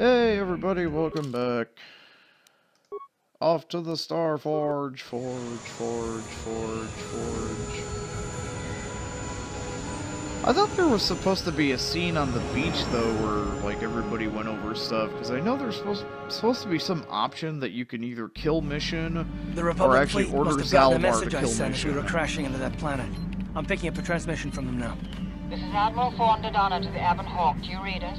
Hey everybody, welcome back. Off to the Star Forge, Forge, Forge, Forge, Forge. I thought there was supposed to be a scene on the beach though where like everybody went over stuff because I know there's supposed supposed to be some option that you can either kill mission The or Republic actually fleet order must have gotten the Zaalbar to message I kill sent as we were crashing into that planet. I'm picking up a transmission from them now. This is Admiral Forn Dodonna to the Ebon Hawk. Do you read us?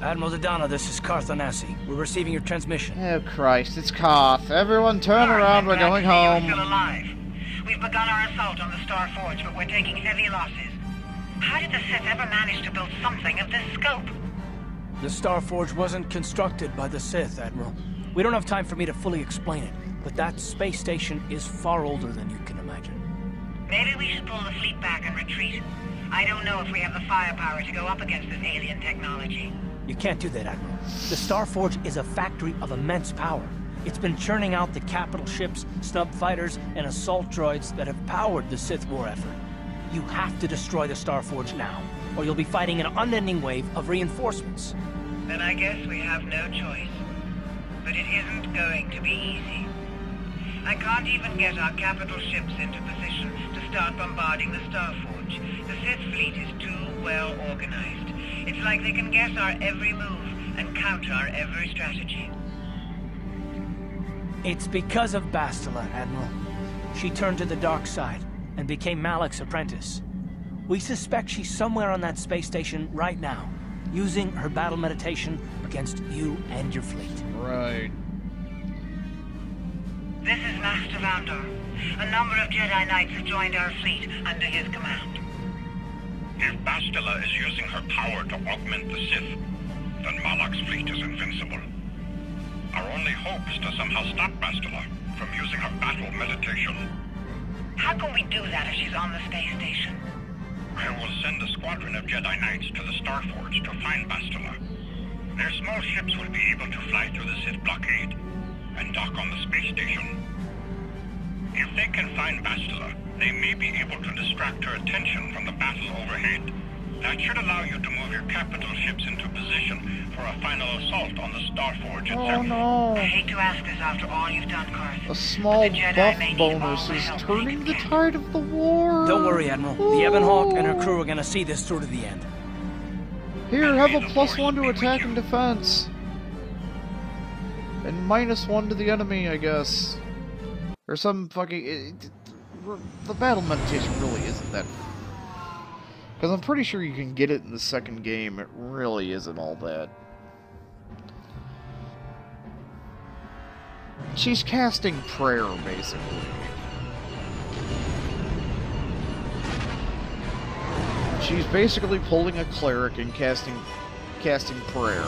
Admiral Dodonna, this is Carth Onasi. We're receiving your transmission. Oh Christ, it's Carth. Everyone turn around, we're going You're home. still alive. We've begun our assault on the Star Forge, but we're taking heavy losses. How did the Sith ever manage to build something of this scope? The Star Forge wasn't constructed by the Sith, Admiral. We don't have time for me to fully explain it, but that space station is far older than you can imagine. Maybe we should pull the fleet back and retreat. I don't know if we have the firepower to go up against this alien technology. You can't do that, Admiral. The Star Forge is a factory of immense power. It's been churning out the capital ships, snub fighters, and assault droids that have powered the Sith war effort. You have to destroy the Star Forge now, or you'll be fighting an unending wave of reinforcements. Then I guess we have no choice. But it isn't going to be easy. I can't even get our capital ships into position to start bombarding the Star Forge. The Sith fleet is too well organized. It's like they can guess our every move and counter our every strategy. It's because of Bastila, Admiral. She turned to the dark side and became Malak's apprentice. We suspect she's somewhere on that space station right now, using her battle meditation against you and your fleet. Right. This is Master Vandar. A number of Jedi Knights have joined our fleet under his command. If Bastila is using her power to augment the Sith, then Malak's fleet is invincible. Our only hope is to somehow stop Bastila from using her battle meditation. How can we do that if she's on the space station? I will send a squadron of Jedi Knights to the Star Forge to find Bastila. Their small ships will be able to fly through the Sith blockade and dock on the space station. If they can find Bastila, they may be able to distract her attention from the battle overhead. That should allow you to move your capital ships into position for a final assault on the Star Forge Oh itself. I no. hate to ask this after all you've done, Carth. A small but the Jedi buff may need all bonus is turning the tide of the war. Don't worry, Admiral. The Ebon Hawk and her crew are gonna see this through to the end. Here, have a plus one to attack and defense. And minus one to the enemy, I guess. Or some fucking... Eh, The battle meditation really isn't that... Because I'm pretty sure you can get it in the second game. It really isn't all that. She's casting prayer, basically. She's basically pulling a cleric and casting casting prayer.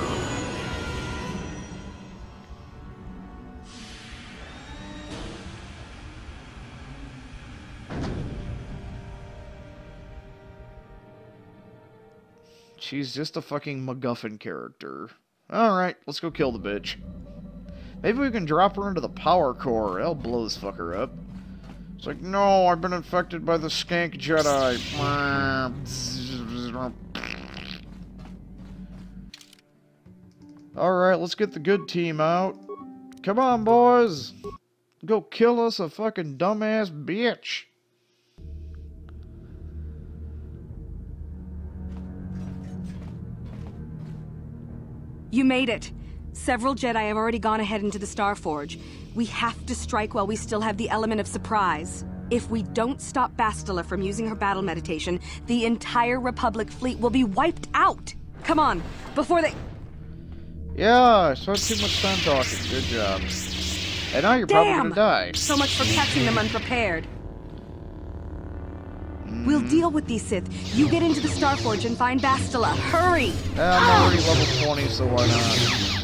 She's just a fucking MacGuffin character. Alright, let's go kill the bitch. Maybe we can drop her into the power core. That'll blow this fucker up. It's like, no, I've been infected by the skank Jedi. Alright, let's get the good team out. Come on, boys. Go kill us a fucking dumbass bitch. You made it. Several Jedi have already gone ahead into the Star Forge. We have to strike while we still have the element of surprise. If we don't stop Bastila from using her battle meditation, the entire Republic fleet will be wiped out. Come on, before they. Yeah, I spent too much time talking. Good job. And now you're probably gonna die. So much for catching them unprepared. We'll deal with these Sith. You get into the Star Forge and find Bastila. Hurry! Yeah, I'm already level 20, so why not?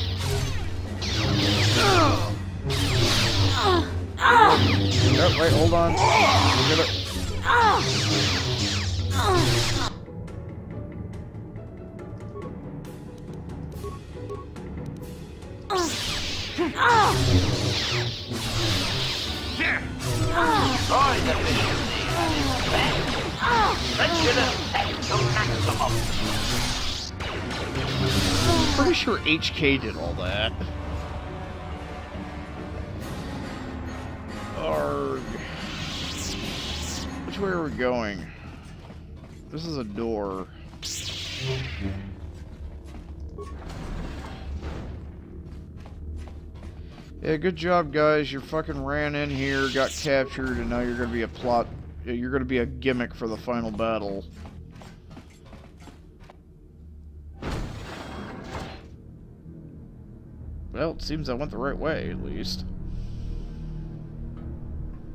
Yep, wait, hold on. We're gonna... Destroy the pretty sure HK did all that. Arg. Which way are we going? This is a door. Yeah, good job, guys. You fucking ran in here, got captured, and now you're gonna be a plot. You're gonna be a gimmick for the final battle. Well, it seems I went the right way, at least.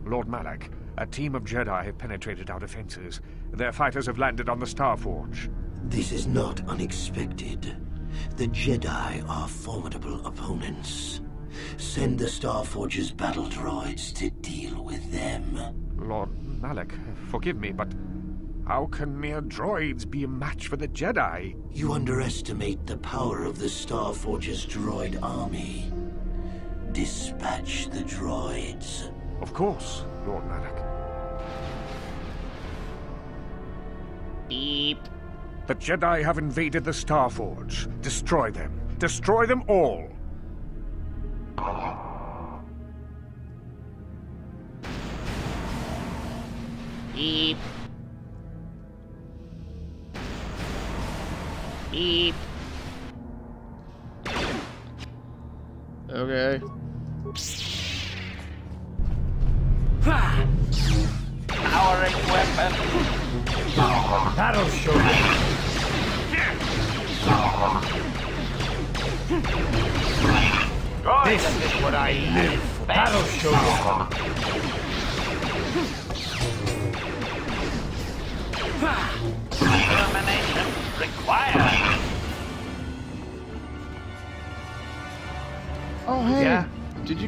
Lord Malak, a team of Jedi have penetrated our defenses. Their fighters have landed on the Starforge. This is not unexpected. The Jedi are formidable opponents. Send the Starforge's battle droids to deal with them. Lord Malak, forgive me, but how can mere droids be a match for the Jedi? You underestimate the power of the Starforge's droid army. Dispatch the droids. Of course, Lord Malak. Beep. The Jedi have invaded the Starforge. Destroy them. Destroy them all. Beep. Beep. Okay. Powering weapon. That'll show you. This is what I live for. That'll show you.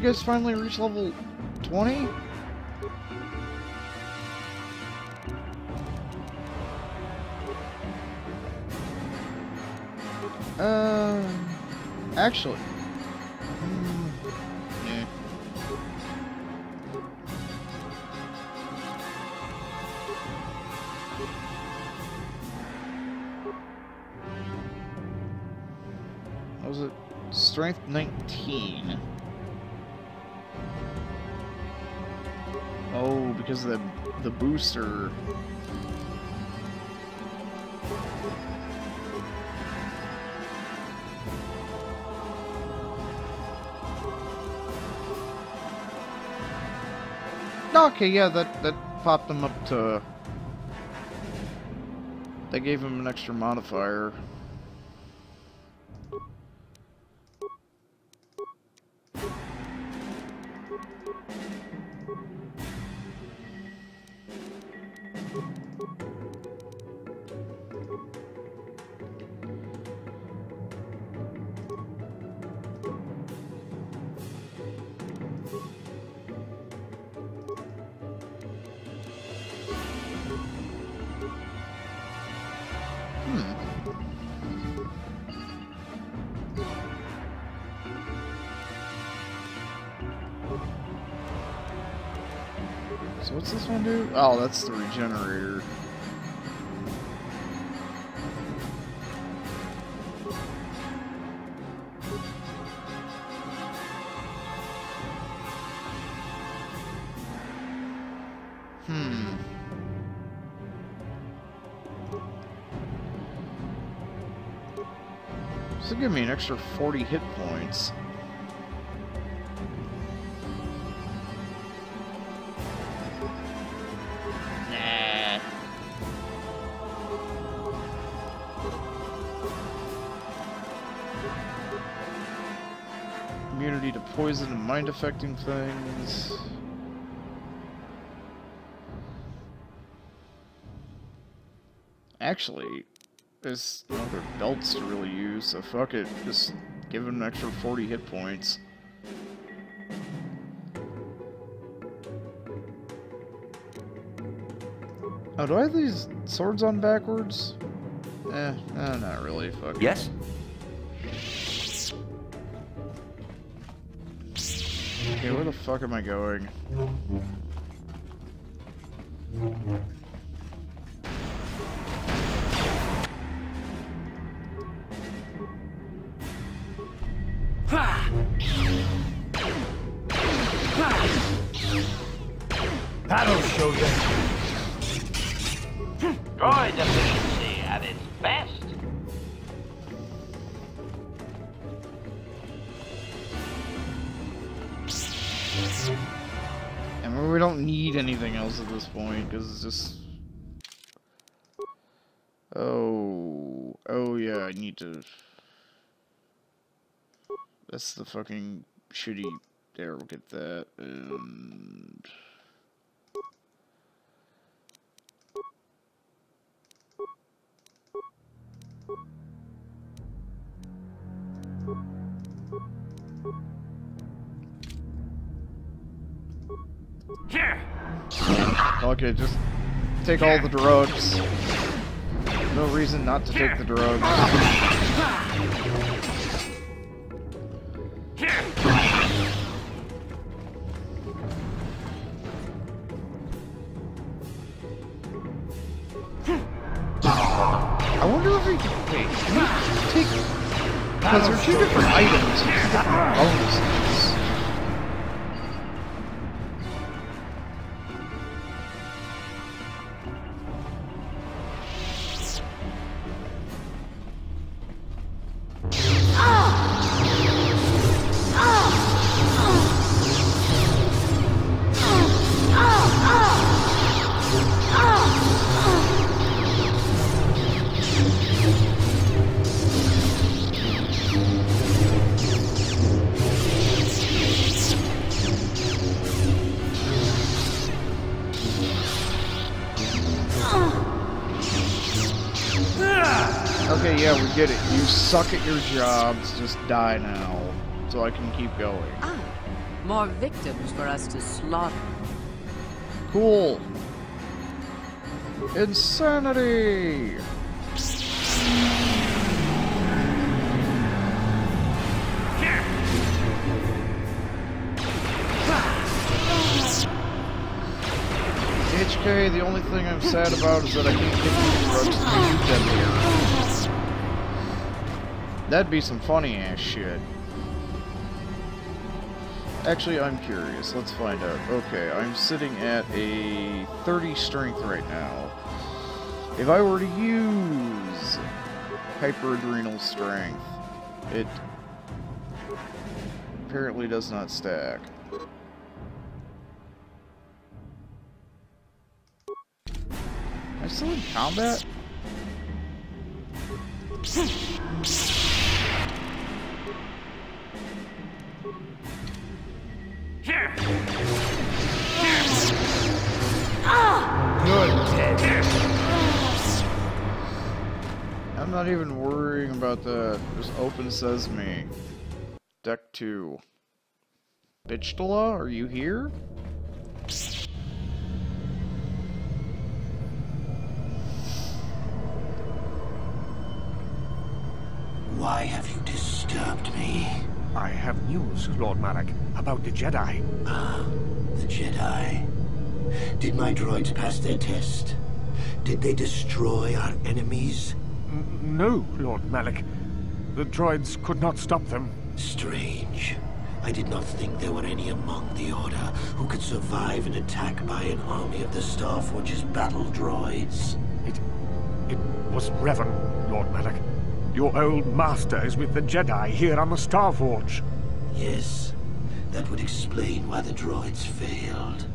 Guys finally reach level 20? Uh, actually. hmm, yeah. Was it? Strength 19. Because the the booster. Okay, yeah, that that popped them up to. They gave him an extra modifier. So what's this one do? Oh, that's the regenerator. Hmm. Will give me an extra 40 hit points. Mind affecting things. Actually, there's no other belts to really use, so fuck it. Just give him an extra 40 hit points. Oh, do I have these swords on backwards? Eh, eh not really. Fuck. it. Okay, where the fuck am I going? I mean, we don't need anything else at this point, because it's just... Oh... Oh, yeah, I need to... That's the fucking shitty... There, we'll get that, and... Okay, just take all the drugs. No reason not to take the drugs. I wonder if we can wait. Can we take because they're two different items, suck at your jobs, just die now. So I can keep going. Ah, more victims for us to slaughter. Cool. Insanity! HK, the only thing I'm sad about is that I can't get these drugs to shoot them here. That'd be some funny ass shit. Actually, I'm curious. Let's find out. Okay, I'm sitting at a 30 strength right now. If I were to use hyperadrenal strength, it apparently does not stack. Am I still in combat? I'm not even worrying about that. Just open sesame. Deck 2. Bitchtala, are you here? Why have you disturbed me? I have news, Lord Malak, about the Jedi. Ah, the Jedi. Did my droids pass their test? Did they destroy our enemies? N no, Lord Malak. The droids could not stop them. Strange. I did not think there were any among the Order who could survive an attack by an army of the Starforge's battle droids. It... it was Revan, Lord Malak. Your old master is with the Jedi here on the Starforge. Yes, that would explain why the droids failed.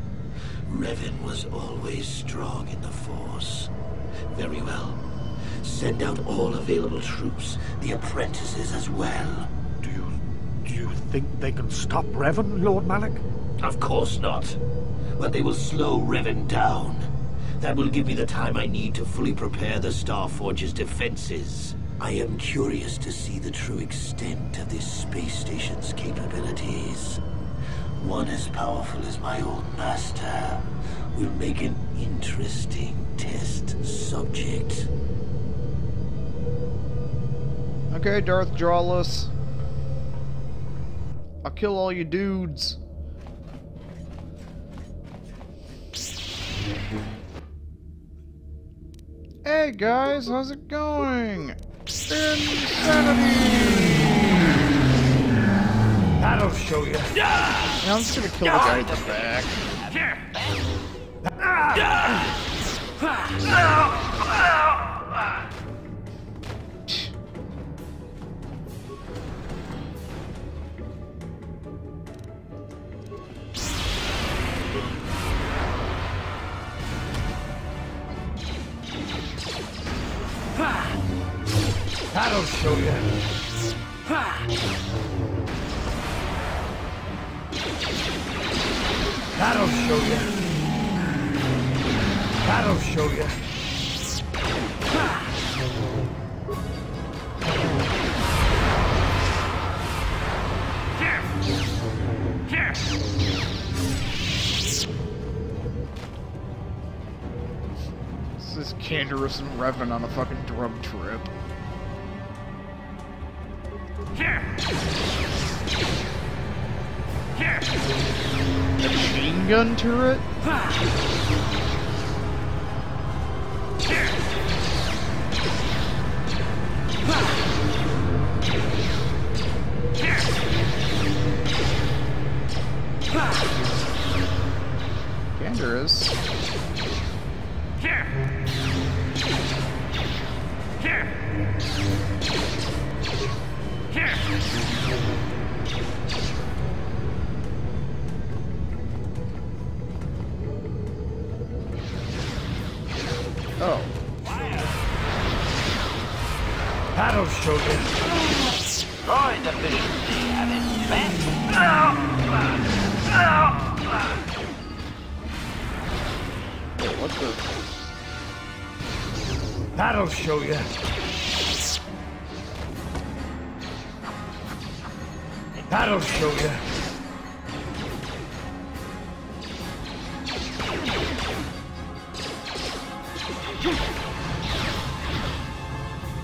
Revan was always strong in the Force. Very well. Send out all available troops, the apprentices as well. Do you... do you think they can stop Revan, Lord Malak? Of course not. But they will slow Revan down. That will give me the time I need to fully prepare the Starforge's defenses. I am curious to see the true extent of this space station's capabilities. One as powerful as my old master will make an interesting test subject. Okay, Darth Jawless. I'll kill all you dudes. Hey guys, how's it going? Insanity! That'll show you. Yeah, I'm just gonna kill the guy in the back. Ah. Ah. Ah. That'll show you. That'll show you. That'll show you. This is Canderous and Revan on a fucking drug trip. A machine gun turret?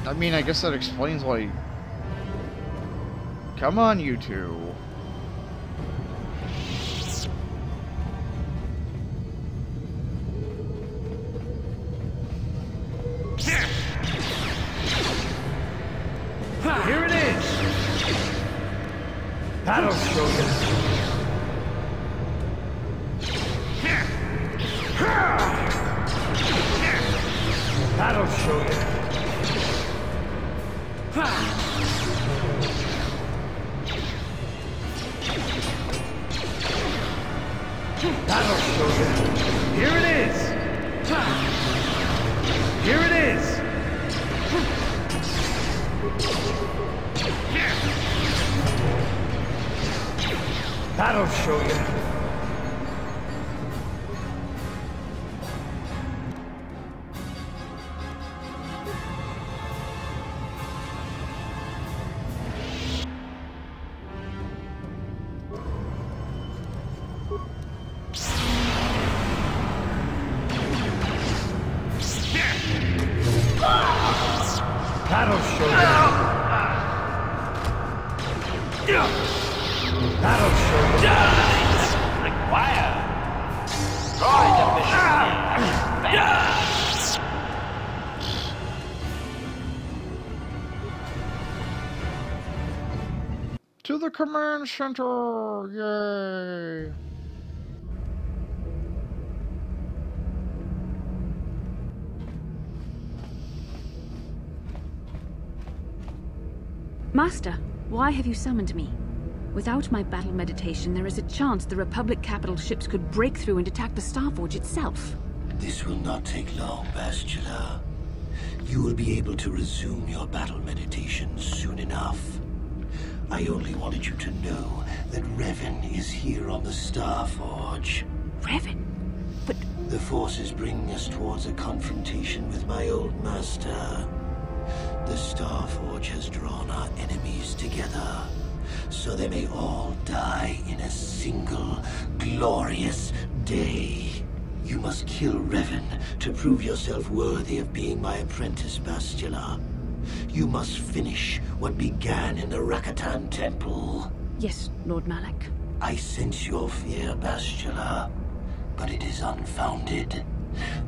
I mean, I guess that explains why. Come on, you two. Command center! Yay! Master, why have you summoned me? Without my battle meditation, there is a chance the Republic capital ships could break through and attack the Starforge itself. This will not take long, Bastila. You will be able to resume your battle meditation soon enough. I only wanted you to know that Revan is here on the Star Forge. Revan? But... The Force is bringing us towards a confrontation with my old master. The Star Forge has drawn our enemies together, so they may all die in a single glorious day. You must kill Revan to prove yourself worthy of being my apprentice, Bastila. You must finish what began in the Rakatan Temple. Yes, Lord Malak. I sense your fear, Bastila, but it is unfounded.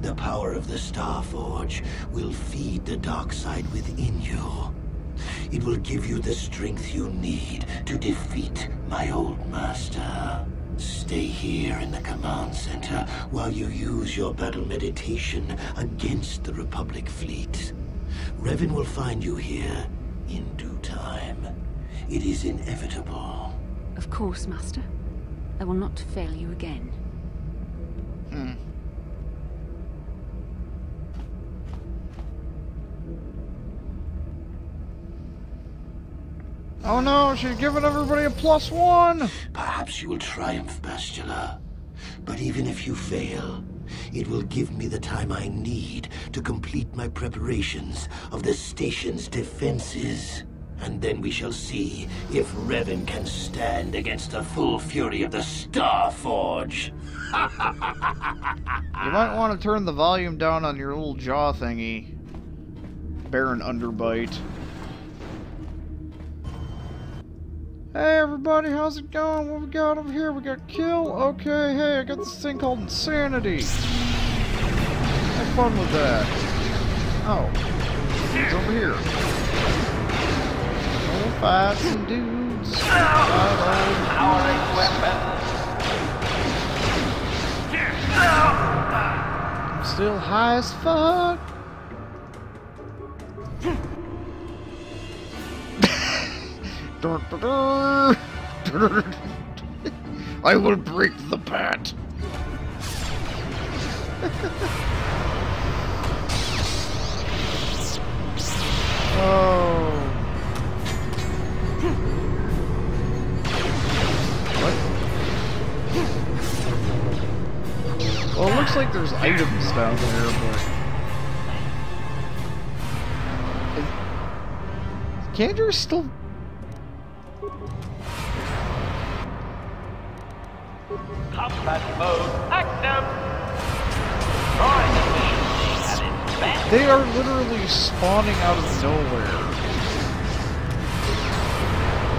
The power of the Starforge will feed the dark side within you. It will give you the strength you need to defeat my old master. Stay here in the command center while you use your battle meditation against the Republic fleet. Revan will find you here in due time. It is inevitable. Of course, Master. I will not fail you again. Hmm. Oh no, she's giving everybody a plus one! Perhaps you will triumph, Bastila. But even if you fail, it will give me the time I need to complete my preparations of the station's defenses. And then we shall see if Revan can stand against the full fury of the Star Forge. You might want to turn the volume down on your little jaw thingy. Baron Underbite. Hey everybody, how's it going? What we got over here? We got kill? Okay, hey, I got this thing called insanity. Have fun with that. Oh. It's over here. We'll fight some dudes. I'm still high as fuck. I will break the bat. oh. What? Well, it looks like there's items down there, but... Kandra's still Combat mode active. Droid efficiency at its best. They are literally spawning out of nowhere.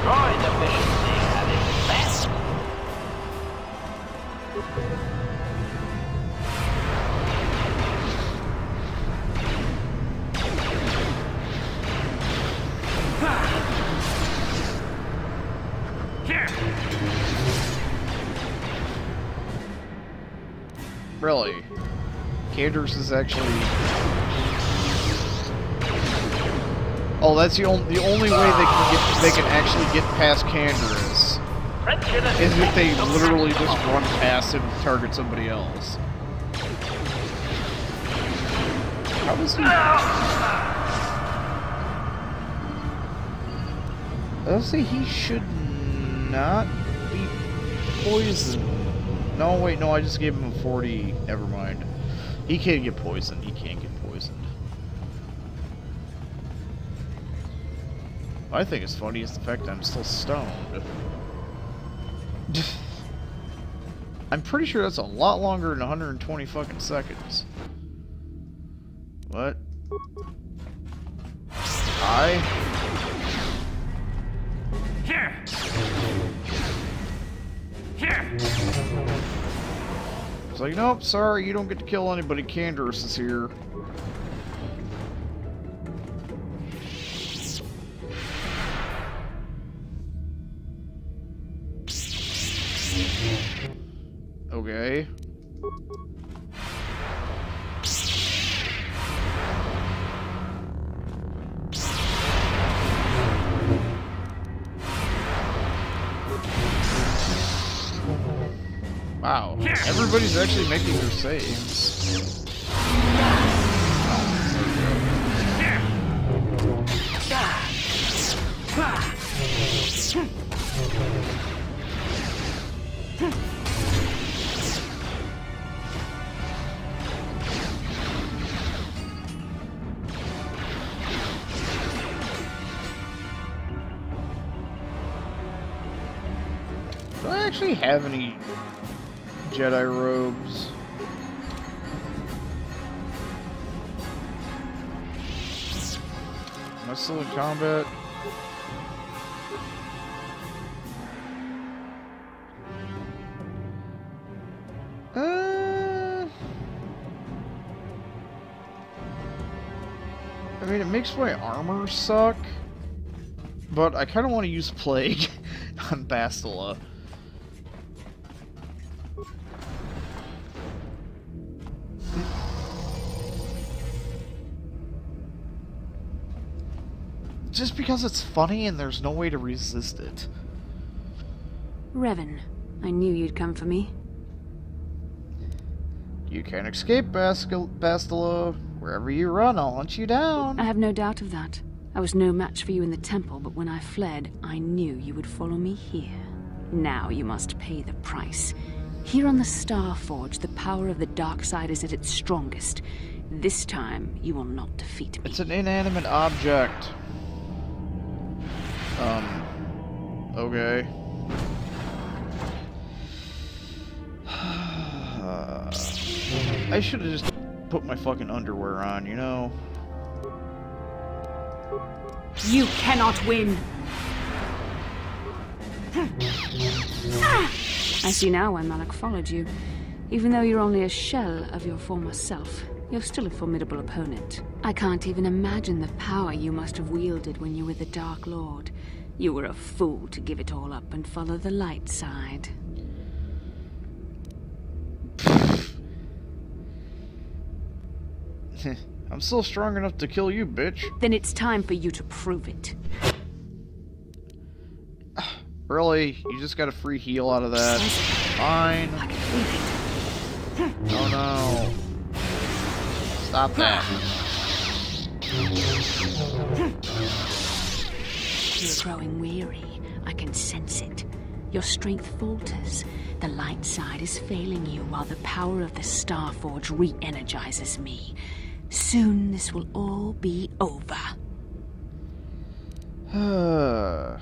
Droid efficiency at its best. Really. Candace is actually... Oh, that's the only the only way they can get they can actually get past Candace is if they literally just run past him and target somebody else. How does he? I'll say he should not be poisoned. No, wait, no, I just gave him 40. Never mind. He can't get poisoned. He can't get poisoned. What I think it's funny is the fact that I'm still stoned. I'm pretty sure that's a lot longer than 120 fucking seconds. What? I? Nope, sorry, you don't get to kill anybody. Candace is here. Wow. Everybody's actually making their saves. Do I actually have any Jedi robes? Am I still in combat? Uh, I mean, it makes my armor suck. but I kind of want to use Plague on Bastila. Because it's funny and there's no way to resist it. Revan, I knew you'd come for me. You can't escape, Bastila. Wherever you run, I'll hunt you down. I have no doubt of that. I was no match for you in the temple, but when I fled, I knew you would follow me here. Now you must pay the price. Here on the Star Forge, the power of the dark side is at its strongest. This time, you will not defeat me. It's an inanimate object. Um, okay. I should have just put my fucking underwear on, you know? You cannot win! I see now why Malak followed you. Even though you're only a shell of your former self, you're still a formidable opponent. I can't even imagine the power you must have wielded when you were the Dark Lord. You were a fool to give it all up and follow the light side. I'm still strong enough to kill you, bitch. Then it's time for you to prove it. Really? You just got a free heal out of that? Fine. Oh no. Stop that. You're growing weary. I can sense it. Your strength falters. The light side is failing you while the power of the Starforge re-energizes me. Soon this will all be over.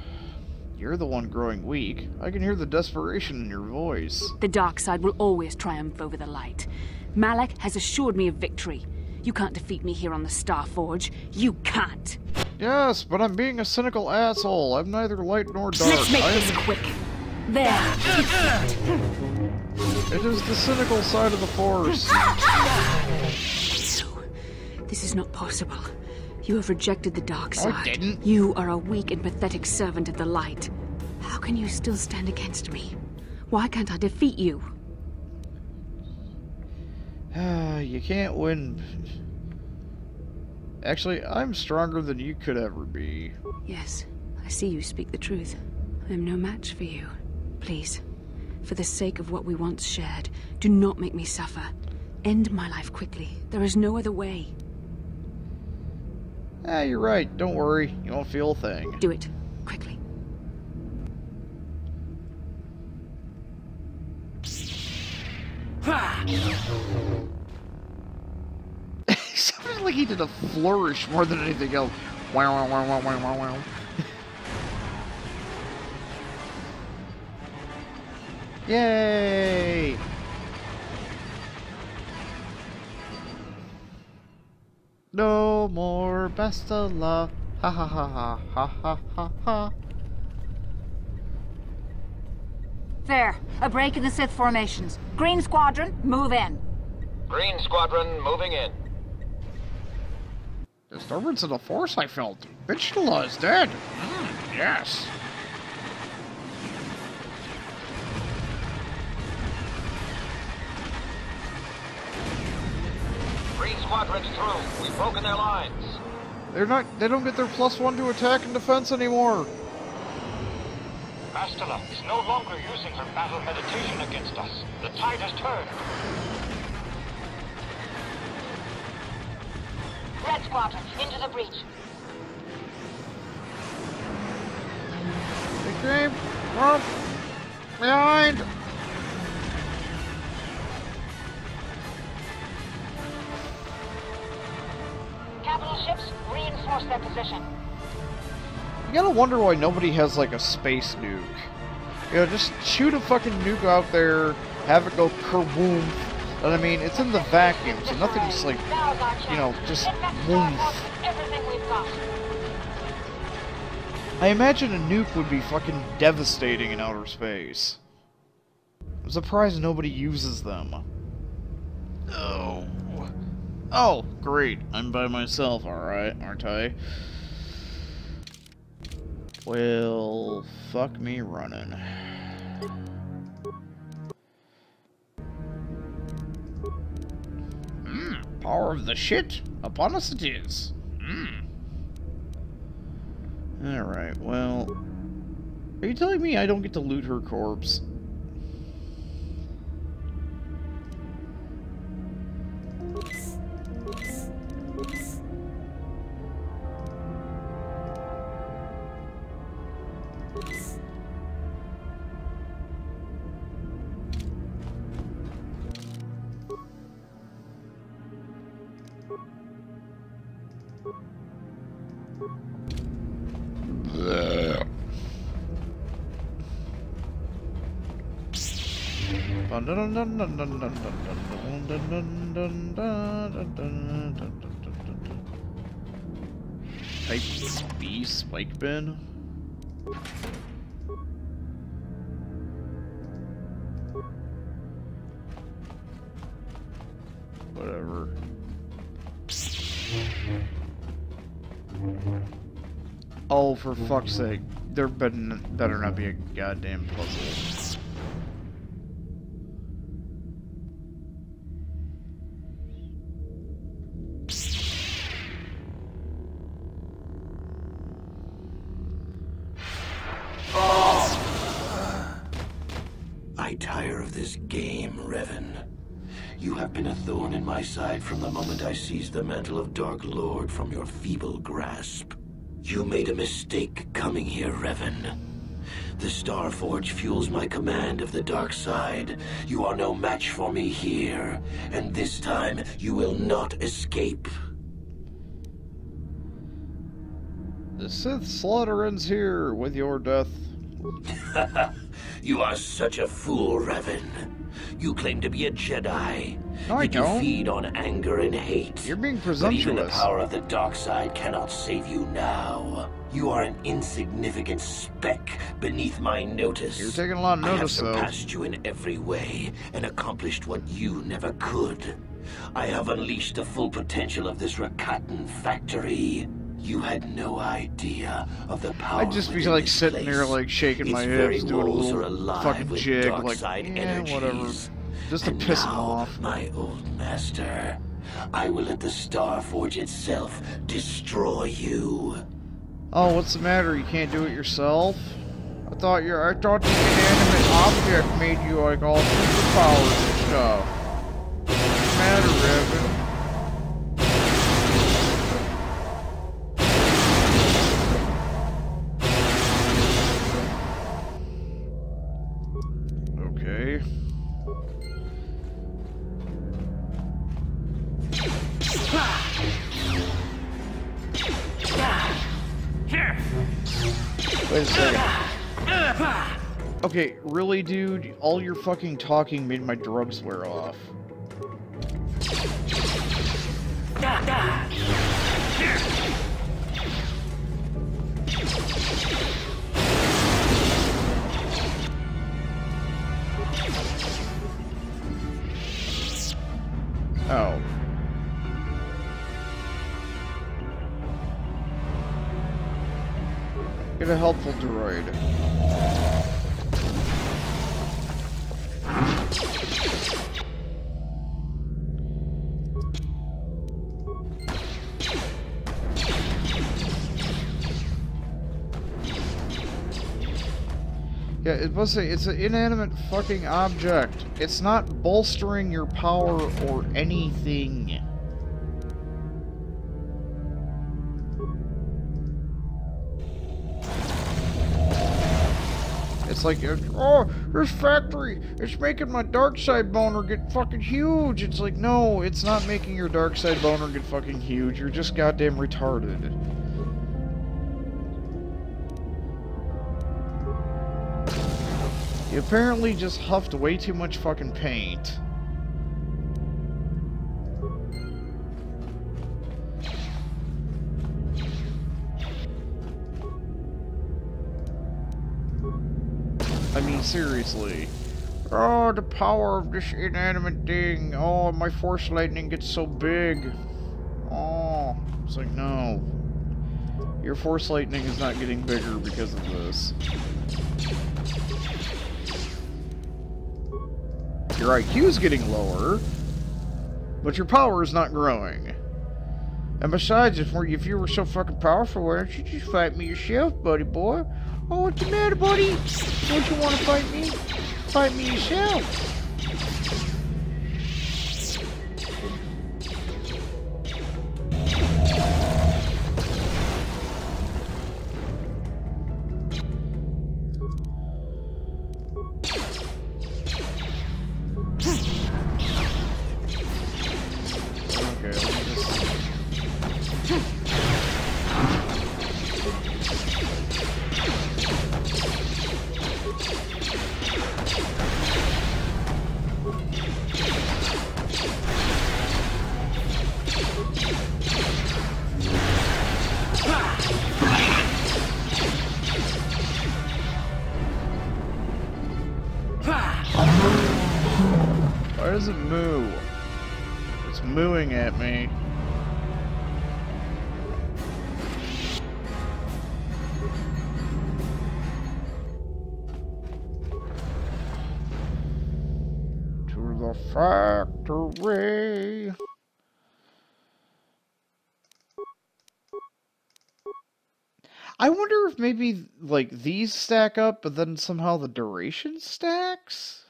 You're the one growing weak. I can hear the desperation in your voice. The dark side will always triumph over the light. Malak has assured me of victory. You can't defeat me here on the Star Forge. You can't. Yes, but I'm being a cynical asshole. I'm neither light nor dark. Let's make I this am... quick. There. It is the cynical side of the Force. This is not possible. You have rejected the dark side. I didn't. You are a weak and pathetic servant of the light. How can you still stand against me? Why can't I defeat you? you can't win. Actually, I'm stronger than you could ever be. Yes, I see you speak the truth. I am no match for you. Please, for the sake of what we once shared, do not make me suffer. End my life quickly. There is no other way. Ah, you're right. Don't worry. You won't feel a thing. Do it. Quickly. He sounded like he did a flourish more than anything else. Wow, wow, wow, wow, wow, wow, wow. Yay! No more Bastila. Ha ha ha ha ha ha ha ha. There, a break in the Sith formations. Green Squadron, move in. Green Squadron moving in. Disturbance of the Force I felt. Bastila is dead. Mm, yes. Green Squadron's through. We've broken their lines. They're not. They don't get their plus one to attack and defense anymore. Bastila is no longer using her battle meditation against us. The tide has turned. Red Squadron, into the breach. They came from behind. Capital ships, reinforce their position. You gotta wonder why nobody has like a space nuke. You know, just shoot a fucking nuke out there, have it go kerwoom. And I mean, it's in the vacuum, so nothing's like, you know, just got. I imagine a nuke would be fucking devastating in outer space. I'm surprised nobody uses them. Oh. Oh, great. I'm by myself, alright, aren't I? Well, fuck me running. Power of the shit. Upon us it is. Hmm. Alright, well... Are you telling me I don't get to loot her corpse? Type B spike bin? Whatever. Oh, for fuck's sake. There better, better not be a goddamn puzzle. Seized the mantle of Dark Lord from your feeble grasp. You made a mistake coming here, Revan. The Star Forge fuels my command of the dark side. You are no match for me here, and this time you will not escape. The Sith slaughter ends here with your death. you are such a fool, Revan. You claim to be a Jedi. No, I you don't. You feed on anger and hate. You're being presumptuous. But even the power of the dark side cannot save you now. You are an insignificant speck beneath my notice. You're taking a lot of notice, though. I have notice, though. surpassed you in every way and accomplished what you never could. I have unleashed the full potential of this Rakatan factory. You had no idea of the power. I'd just be like sitting place. there like shaking my hips, doing a little fucking jig, like yeah, eh, whatever, just to And piss him now, off. My old master, I will let the Star Forge itself destroy you. Oh, what's the matter? You can't do it yourself? I thought you're. I thought the inanimate object made you like all superpowers and stuff. What's the matter, really, dude? All your fucking talking made my drugs wear off. Say it's an inanimate fucking object. It's not bolstering your power or anything. It's like, uh, oh, this factory, it's making my dark side boner get fucking huge. It's like, no, it's not making your dark side boner get fucking huge. You're just goddamn retarded. You apparently just huffed way too much fucking paint. I mean, seriously. Oh, the power of this inanimate thing. Oh, my force lightning gets so big. Oh, it's like, no. Your force lightning is not getting bigger because of this. Your IQ is getting lower, but your power is not growing. And besides, if, if you were so fucking powerful, why don't you just fight me yourself, buddy boy? Oh, what's the matter, buddy? Don't you want to fight me? Fight me yourself. Why does it moo? It's mooing at me. To the factory. I wonder if maybe like these stack up, but then somehow the duration stacks.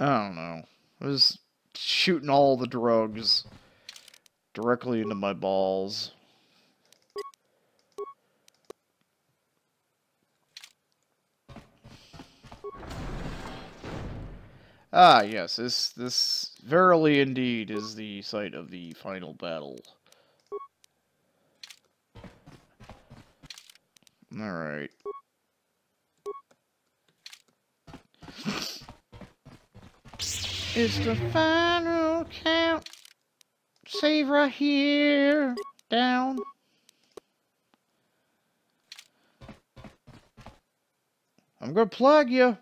I don't know. I was shooting all the drugs directly into my balls. Ah, yes, this this verily indeed is the site of the final battle. Alright. It's the final count. Save right here. Down. I'm gonna plug you.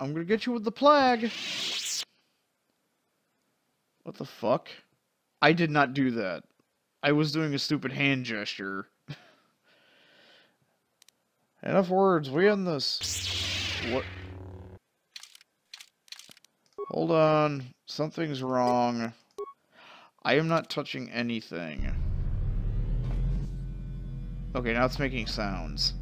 I'm gonna get you with the plague. What the fuck? I did not do that. I was doing a stupid hand gesture. Enough words. We end this. What? Hold on. Something's wrong. I am not touching anything. Okay, now it's making sounds.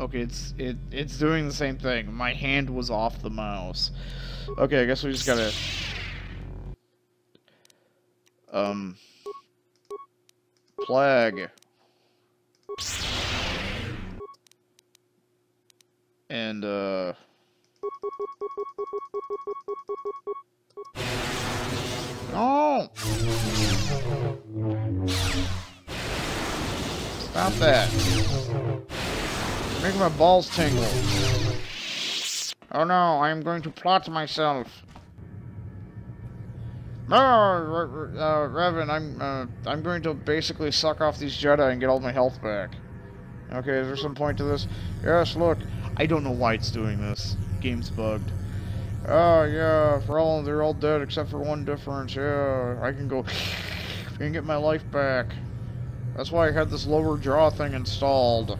Okay, it's it it's doing the same thing. My hand was off the mouse. Okay, I guess we just gotta um plague and uh No! Stop that. Make my balls tingle. Oh no, I'm going to plot myself. No, uh, Revan, I'm, uh, I'm going to basically suck off these Jedi and get all my health back. Okay, is there some point to this? Yes, look. I don't know why it's doing this. Game's bugged. Oh, yeah, for all, they're all dead except for one difference. Yeah, I can go and get my life back. That's why I had this lower jaw thing installed.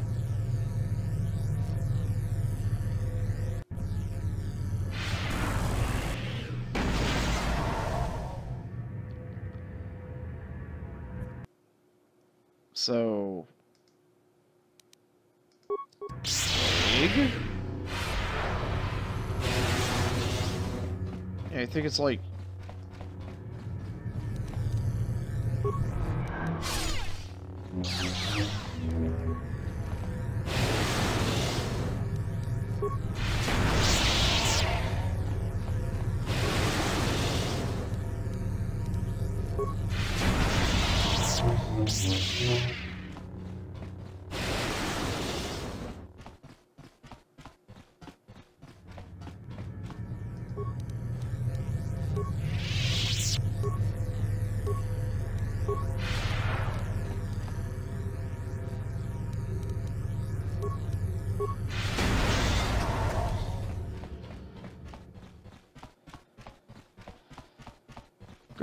So big. Yeah, I think it's like...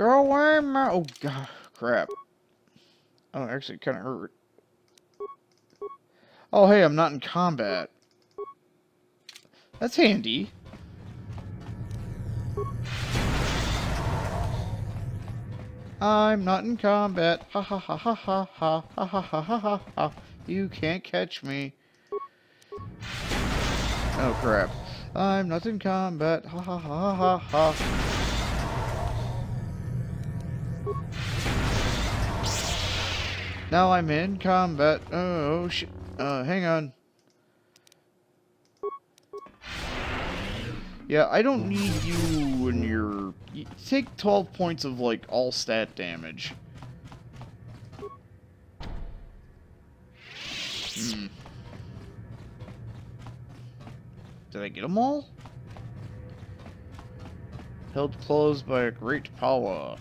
Go away, ma- Oh, God. Crap. Oh, actually, kind of hurt. Oh, hey, I'm not in combat. That's handy. I'm not in combat. Ha ha ha ha ha ha ha ha ha ha ha ha. You can't catch me. Oh crap. I'm not in combat. Ha ha ha ha ha. Now I'm in combat. Oh shit. Uh, hang on. Yeah, I don't need you and your... You take 12 points of, like, all stat damage. Hmm. Did I get them all? Held closed by a great power.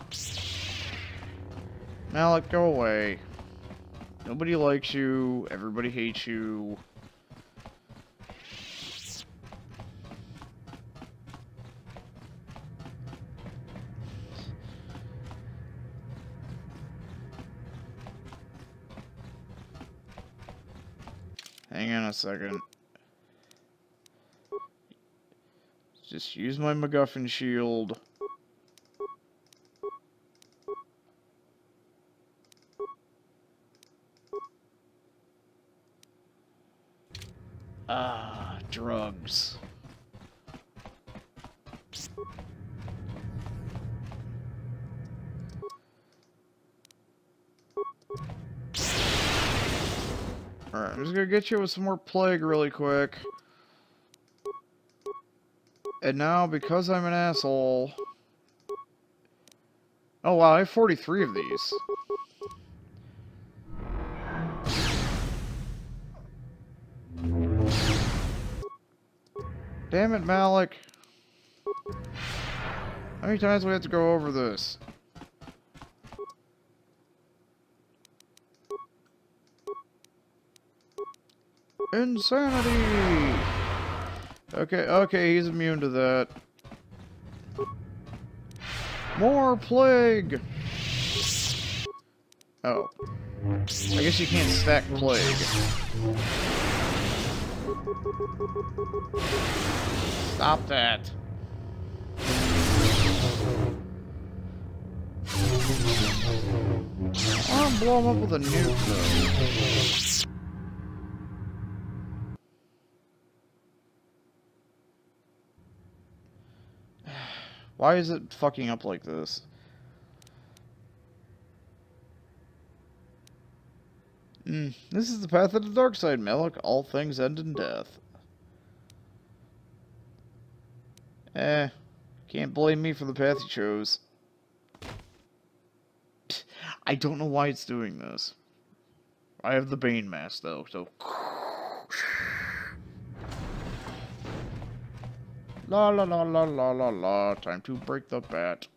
Malak, go away. Nobody likes you. Everybody hates you. Hang on a second. Just use my MacGuffin shield. Ah, drugs. Alright, I'm just gonna get you with some more plague really quick. And now, because I'm an asshole... Oh wow, I have 43 of these. Damn it, Malak. How many times do we have to go over this? Insanity! Okay, okay, he's immune to that. More plague! Oh. I guess you can't stack plague. Stop that. I'll blow him up with a nuke, though. Why is it fucking up like this? Mm, this is the path of the dark side, Malak. All things end in death. Eh, can't blame me for the path you chose. I don't know why it's doing this. I have the Bane mask, though, so... La la la la la la la. Time to break the bat.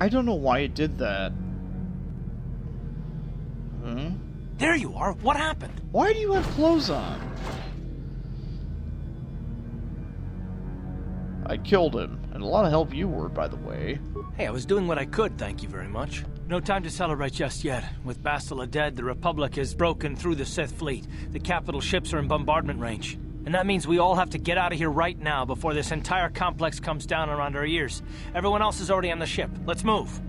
I don't know why it did that. Huh? There you are. What happened? Why do you have clothes on? I killed him, and a lot of help you were, by the way. Hey, I was doing what I could, thank you very much. No time to celebrate just yet. With Bastila dead, the Republic has broken through the Sith fleet. The capital ships are in bombardment range. And that means we all have to get out of here right now before this entire complex comes down around our ears. Everyone else is already on the ship. Let's move.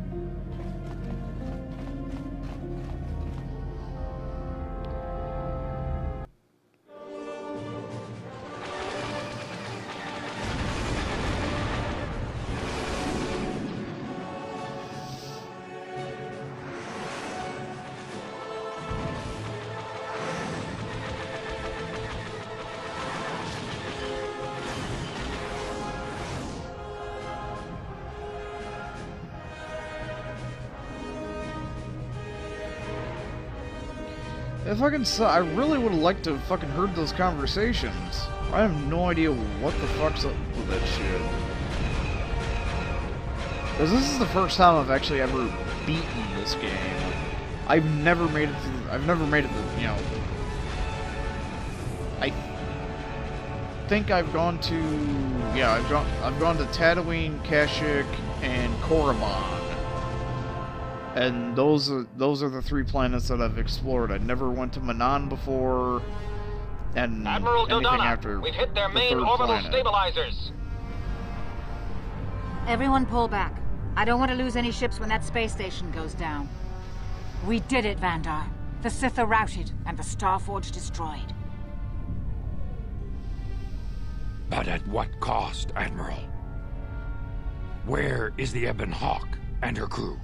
It fucking su- I really would have liked to have fucking heard those conversations. I have no idea what the fuck's up with that shit. Because this is the first time I've actually ever beaten this game. I've never made it to, I've never made it to, you know... I think I've gone to yeah I've gone I've gone to Tatooine, Kashyyyk, and Korriban. And those are those are the three planets that I've explored. I never went to Manaan before, and Admiral anything after we've hit their the main orbital planet. stabilizers. Everyone pull back. I don't want to lose any ships when that space station goes down. We did it, Vandar. The Sith are routed, and the Starforge destroyed. But at what cost, Admiral? Where is the Ebon Hawk and her crew?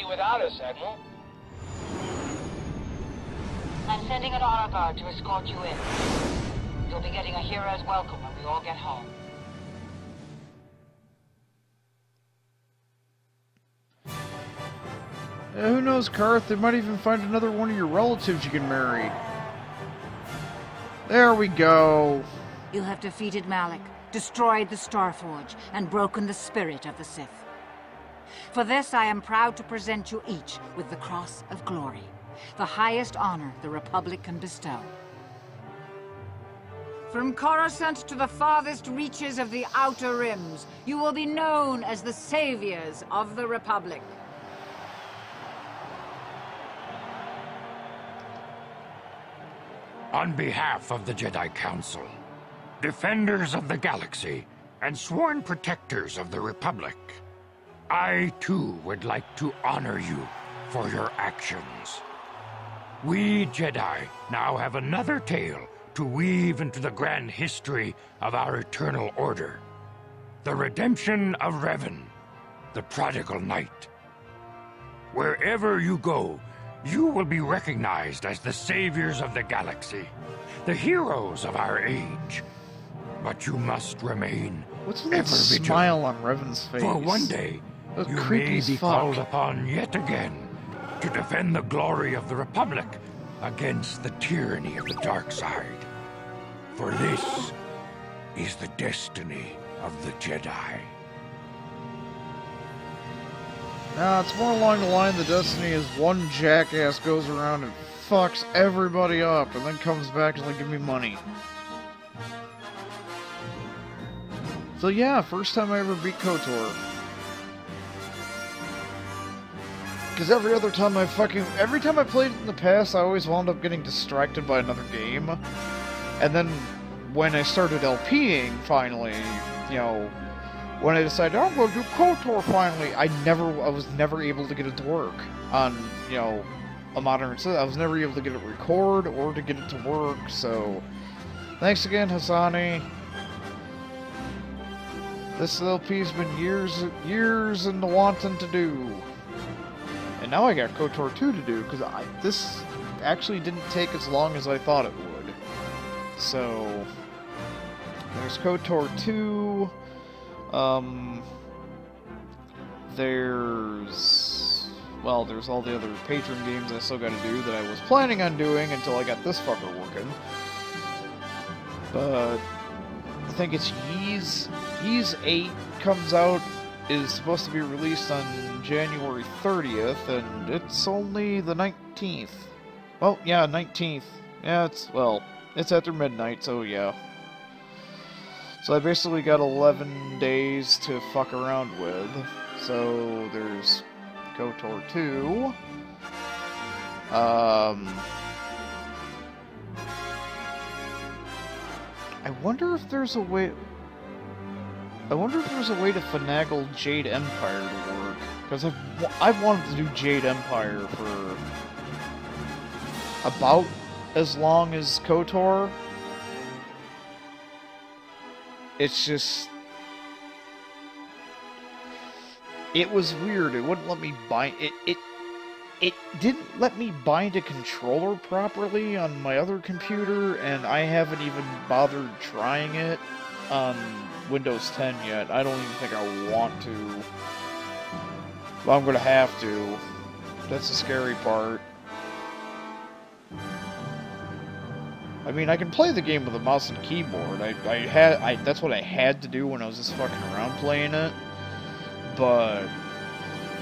Party without us, Admiral. I'm sending an honor guard to escort you in. You'll be getting a hero's welcome when we all get home. Yeah, who knows, Carth? They might even find another one of your relatives you can marry. There we go. You have defeated Malak, destroyed the Starforge, and broken the spirit of the Sith. For this, I am proud to present you each with the Cross of Glory, the highest honor the Republic can bestow. From Coruscant to the farthest reaches of the Outer Rims, you will be known as the saviors of the Republic. On behalf of the Jedi Council, defenders of the galaxy, and sworn protectors of the Republic, I too would like to honor you for your actions. We Jedi now have another tale to weave into the grand history of our eternal order. The redemption of Revan, the prodigal knight. Wherever you go, you will be recognized as the saviors of the galaxy, the heroes of our age. But you must remain What's that smile on Revan's face? For one day, That's you may be fuck. called upon yet again to defend the glory of the Republic against the tyranny of the dark side. For this is the destiny of the Jedi. Nah, it's more along the line the destiny is one jackass goes around and fucks everybody up and then comes back and like, give me money. So yeah, first time I ever beat KOTOR. Because every other time I fucking... Every time I played it in the past, I always wound up getting distracted by another game. And then when I started LPing, finally, you know, when I decided "Oh, I'm going to do KOTOR finally, I never, I was never able to get it to work on, you know, a modern. I was never able to get it record or to get it to work. So, thanks again, Hassani. This LP's been years, years in the wanting to do, and now I got KOTOR 2 to do because this actually didn't take as long as I thought it would. So, there's KOTOR 2. Um, there's well, there's all the other patron games I still got to do that I was planning on doing until I got this fucker working. But I think it's Ys. Ys 8 comes out is supposed to be released on January 30th, and it's only the 19th. Well, yeah, 19th. Yeah, it's well, it's after midnight, so yeah. So I basically got 11 days to fuck around with. So there's KOTOR 2. Um, I wonder if there's a way. I wonder if there's a way to finagle Jade Empire to work. Because I've, I've wanted to do Jade Empire for about as long as KOTOR. It's just. It was weird. It wouldn't let me bind... it. It it didn't let me bind a controller properly on my other computer, and I haven't even bothered trying it on Windows 10 yet. I don't even think I want to. But I'm gonna have to. That's the scary part. I mean, I can play the game with a mouse and keyboard. I, I had, I, that's what I had to do when I was just fucking around playing it. But,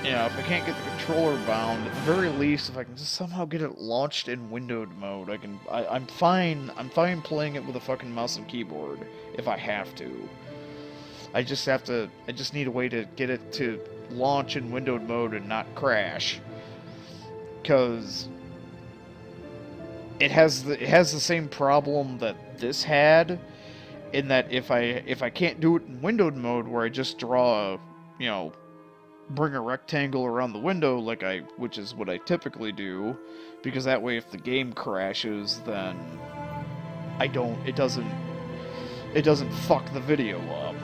you know, if I can't get the controller bound, at the very least, if I can just somehow get it launched in windowed mode, I can, I, I'm fine, I'm fine playing it with a fucking mouse and keyboard, if I have to. I just have to, I just need a way to get it to launch in windowed mode and not crash. Because it has the it has the same problem that this had in that if I if I can't do it in windowed mode where I just draw a you know bring a rectangle around the window like I which is what I typically do because that way if the game crashes then I don't it doesn't it doesn't fuck the video up.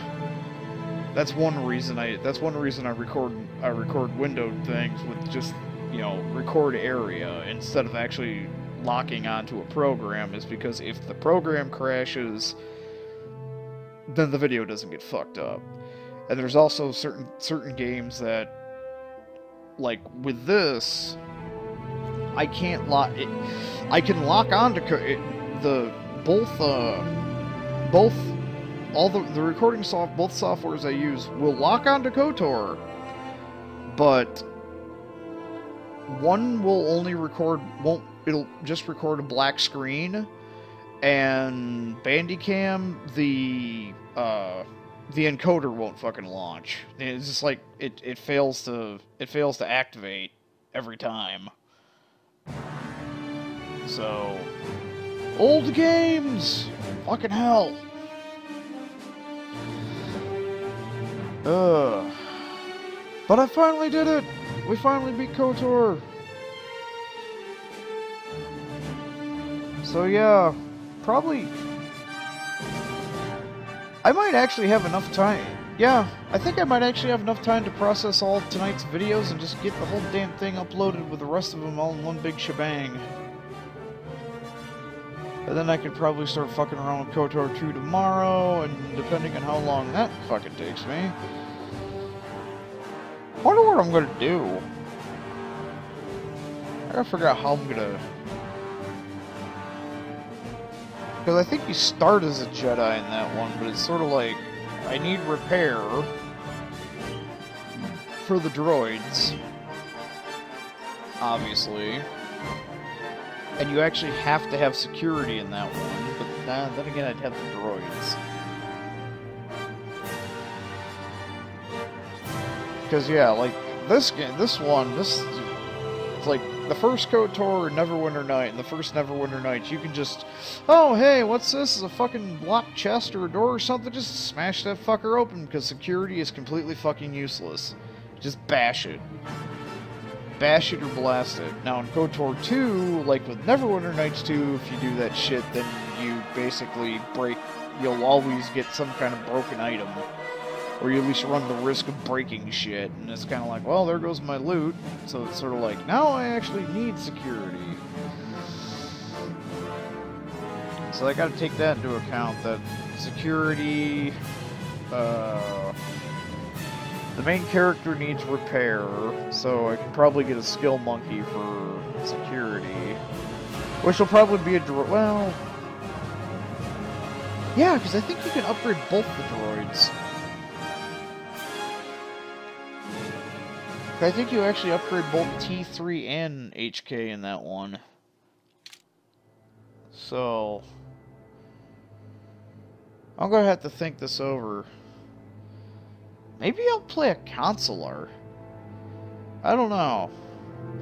That's one reason I that's one reason I record I record windowed things with just you know record area instead of actually locking onto a program is because if the program crashes, then the video doesn't get fucked up. And there's also certain certain games that, like with this, I can't lock it. I can lock onto it, the both uh both all the the recording soft both softwares I use will lock onto KOTOR, but one will only record won't it'll just record a black screen and Bandicam the uh the encoder won't fucking launch. It's just like it it fails to it fails to activate every time. So old games. Fucking hell. Ugh. But I finally did it. We finally beat KOTOR. So yeah, probably... I might actually have enough time. Yeah, I think I might actually have enough time to process all tonight's videos and just get the whole damn thing uploaded with the rest of them all in one big shebang. And then I could probably start fucking around with KOTOR 2 tomorrow, and depending on how long that fucking takes me. I wonder what I'm gonna do. I gotta figure out how I'm gonna Because I think you start as a Jedi in that one, but it's sort of like, I need repair for the droids, obviously. And you actually have to have security in that one, but nah, then again, I'd have the droids. Because, yeah, like, this game, this one, this, it's like, the first KOTOR Neverwinter Night and the first Neverwinter Night, you can just, oh, hey, what's this? Is a fucking locked chest or a door or something? Just smash that fucker open because security is completely fucking useless. Just bash it. Bash it or blast it. Now in KOTOR 2, like with Neverwinter Nights 2, if you do that shit, then you basically break, you'll always get some kind of broken item or you at least run the risk of breaking shit. And it's kind of like, well, there goes my loot. So it's sort of like, now I actually need security. So I got to take that into account, that security, uh, the main character needs repair, so I can probably get a skill monkey for security. Which will probably be a droid. Well, yeah, because I think you can upgrade both the droids. I think you actually upgrade both T3 and HK in that one. So... I'm gonna have to think this over. Maybe I'll play a consular. I don't know.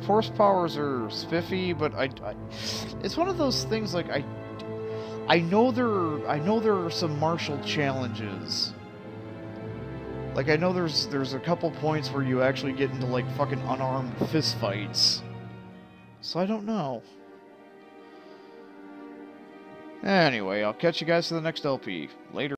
Force powers are spiffy, but I, I, it's one of those things like I I know there I know there are some martial challenges like I know there's there's a couple points where you actually get into like fucking unarmed fist fights. So I don't know. Anyway, I'll catch you guys for the next LP. Later.